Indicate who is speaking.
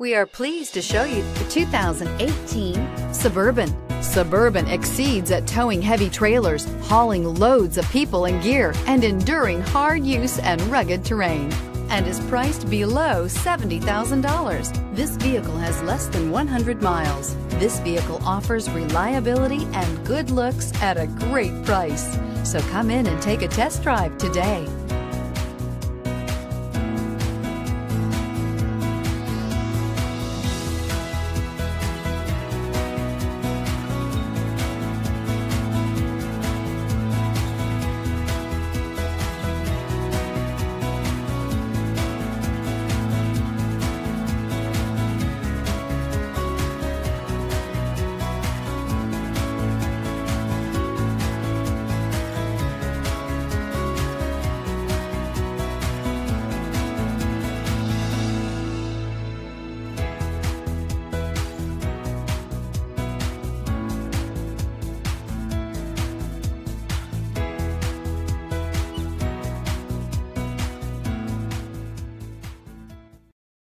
Speaker 1: We are pleased to show you the 2018 Suburban. Suburban exceeds at towing heavy trailers, hauling loads of people and gear, and enduring hard use and rugged terrain and is priced below $70,000. This vehicle has less than 100 miles. This vehicle offers reliability and good looks at a great price. So come in and take a test drive today.